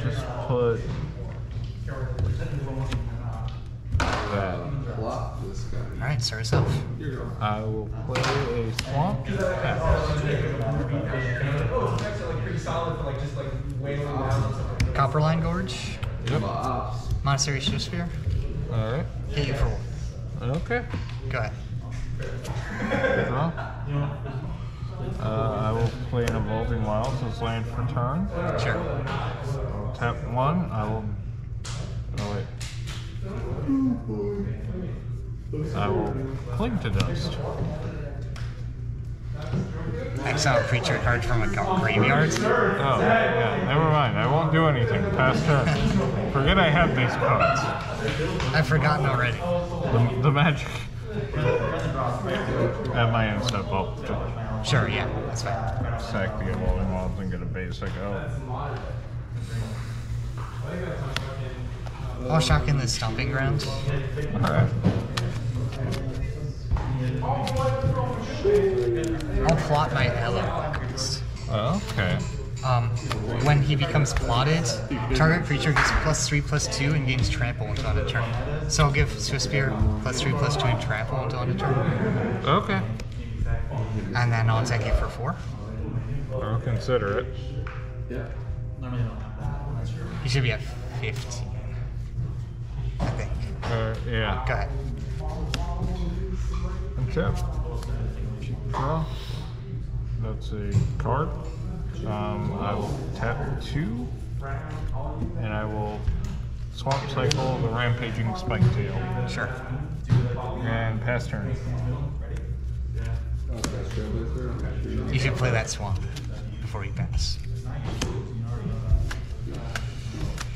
Just put that. Block this guy. All right, start us off. Here you go. I will play a swamp. Copperline Gorge, Yep. Monastery Swiftspear. All right. Hit you for one. Okay. Go ahead. Draw. Uh, I will play an evolving wilds as land for turn. Sure. I will tap one. I will. Oh wait. I will cling to dust. Exile creature card from a gra- graveyard. Oh, yeah. Never mind. I won't do anything. Pass turn. Forget I have these cards. I've forgotten already. The, the magic. At my end step, I'll Sure, yeah, that's fine. sack the evolving wilds and get a basic out. I'll shock in the stomping ground. Alright. I'll plot my Aloe Alchemist. Okay. Um, when he becomes plotted, target creature gets plus three, plus two, and gains trample until end of turn. So I'll give Swiftspear plus three, plus two, and trample until end of turn. Okay. And then I'll attack you for four. I'll consider it. Yeah. You should be at 15. I think. Uh, yeah. Go ahead. Untap. Draw. That's a card. Um, I will tap two, and I will swamp cycle the rampaging spike tail Sure. and pass turn. That's Trailblazer. Okay. You should play that swamp before you pass.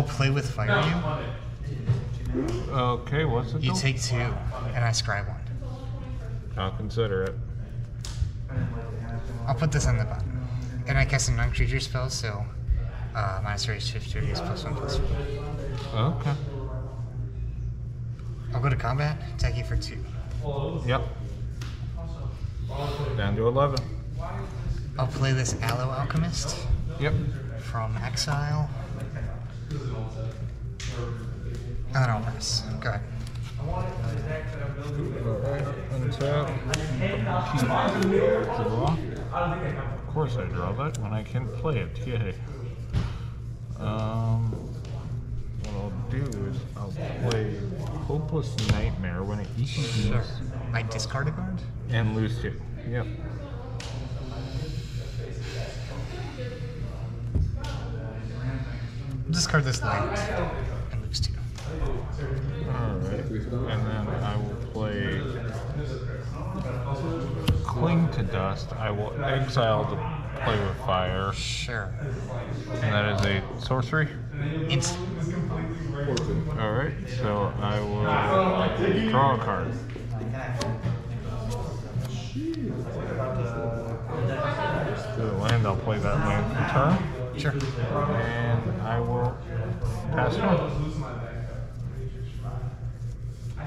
I'll play with Fire You. Okay, what's it You do? take two, and I scry one. I'll consider it. I'll put this on the bottom. And I cast a non-creature spell, so uh, Monastery Swiftspear is plus one, plus one. Okay. I'll go to combat, attack you for two. Yep. Down to 11. I'll play this Aloe Alchemist Yep. from Exile. And then I'll pass. Go ahead. Alright, untap. Draw. Of course I draw that when I can play it. Yay. Um, what I'll do is I'll play Hopeless Nightmare when it eats Sure. I discard a card? and lose two. Yep. Discard this land and lose two. Alright. And then I will play Cling to Dust. I will exile to play with fire. Sure. And that is a sorcery. It's. Alright, so I will draw a card. To the land, I'll play that land for turn. Sure. And I will pass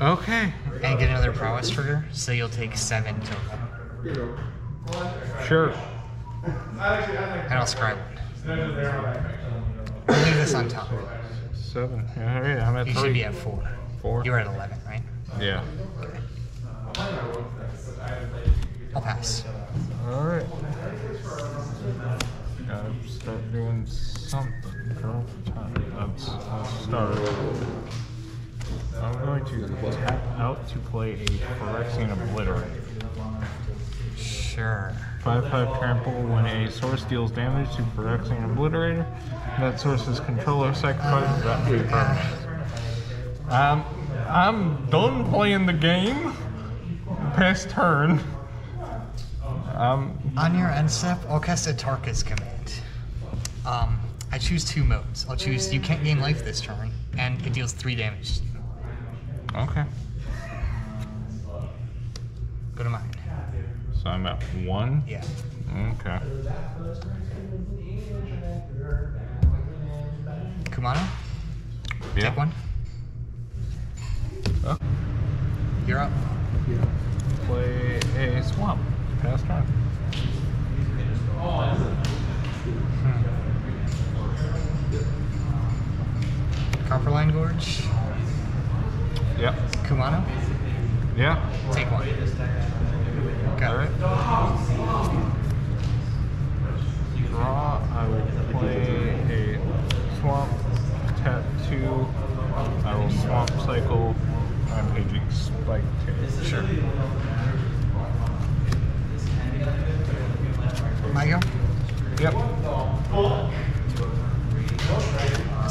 Okay. and get another prowess trigger, so you'll take seven total. Here you go. Sure. And I'll scry one. I'll leave this on top. Seven. Alright, I'm at You three. should be at four. Four. You were at 11, right? Yeah. I'll pass. Alright. Gotta start doing something. Draw for time. Let's, let's start. I'm going to tap out to play a Phyrexian Obliterator. Sure. 5-5 trample when a source deals damage to Phyrexian Obliterator. That source's controller sacrifices that to permanent. Um, I'm done playing the game. Past turn. Um, On your end step, I'll cast Atarka's Command. Um, I choose two modes. I'll choose you can't gain life this turn, and it deals three damage to you. Okay. Go to mine. So I'm at one. Yeah. Okay. Kumano, Yeah. take one. Oh, You're up. Yeah. play a swamp. Past turn. Hmm. Copperline Gorge. Yep. Kumano, Yeah. take one. Go. Alright. Draw. I will play a swamp. Tap two. I will swamp cycle. I'm paging spike tail. Sure. My go. Yep.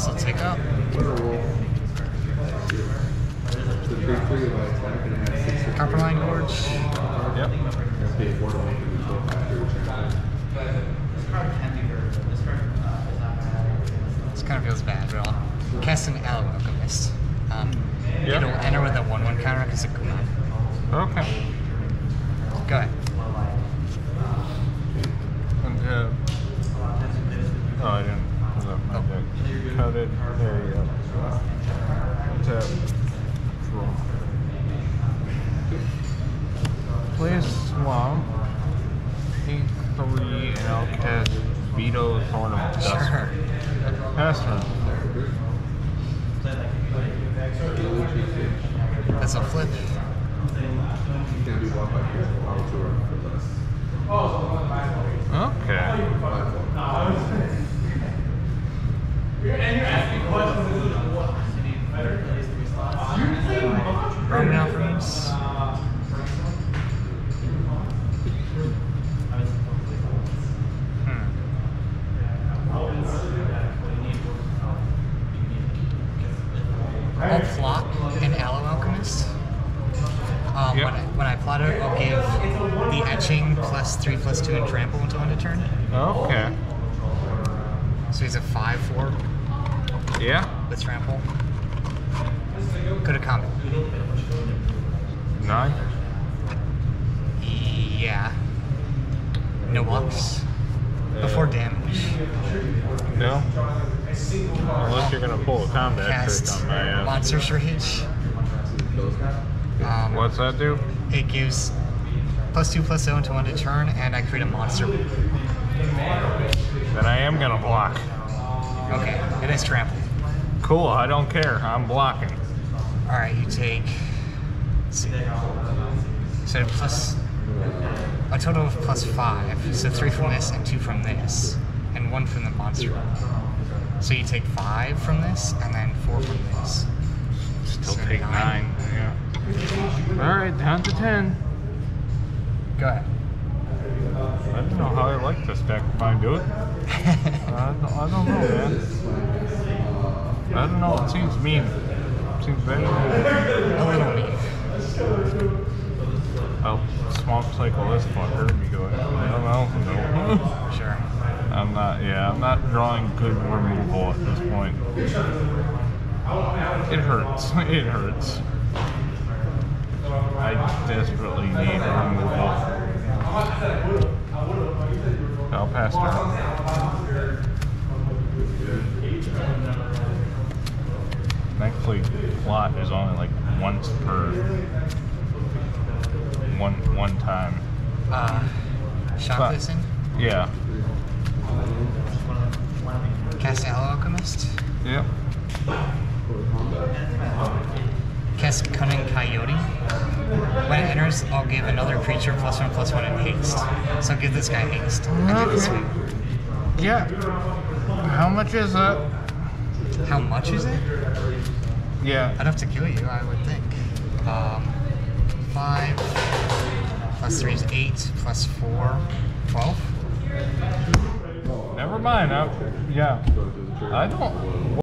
So take out. What a roll. The big three of my attack and I have six. six- Copperline Gorge. Yep. I pay four to make it control after each turn. This kind of feels bad, but I'll cast an Aloe Alchemist. Um, Yeah. It'll enter with a 1 1 counter because it Kumano. Okay. Go ahead. And, uh, oh, I didn't pull up my deck. Cut it. There you go. Tap. Draw. Play a swamp. Three, and I'll cast Vito Horn of Dust. Sure. Pass turn. That's a flip. You can be blocked by critical power to or for oh less. Okay. Five, four. Roman Alchemist. Hmm. I'll plot an Aloe Alchemist. Um, Yep. when, I, when I plot it, I'll give the etching 3 plus 2 and trample until end of turn. Okay. So he's a 5 4 Yeah. with trample. Go to combat. Nine. Yeah. No blocks. Before damage. No. Unless you're gonna pull a combat Cast trick on my ass. Monstrous Rage. Um, What's that do? It gives plus 2 plus 0 until end of turn, and I create a monster. Then I am gonna block. Okay, it is trample. Cool, I don't care. I'm blocking. Alright, you take. Let's see. So plus. A total of plus 5. So 3 from this and 2 from this. And 1 from the monster. So you take 5 from this, and then 4 from this. Still So take nine. Yeah. Alright, down to ten. Go ahead. I don't know how I like this deck if I do it. I don't, I don't know, man. I don't know, it seems mean. Seems very mean. A little mean. I'll swamp cycle this fucker and be going, I don't know. Sure. I'm not, yeah, I'm not drawing good removal at this point. It hurts. It hurts. I desperately need removal. I'll pass turn. Thankfully, plot is only like once per one one time. Uh, this in. Yeah. Cast Aloe Alchemist. Yep. Cast Cunning Coyote. When it enters, I'll give another creature plus one plus one in haste. So give this guy haste. And do the Okay. Yeah. How much is it? How much is it? Yeah. I'd have to kill you, I would think. Um, 5 plus 3 is 8, plus 4, 12? Never mind. I, yeah. I don't.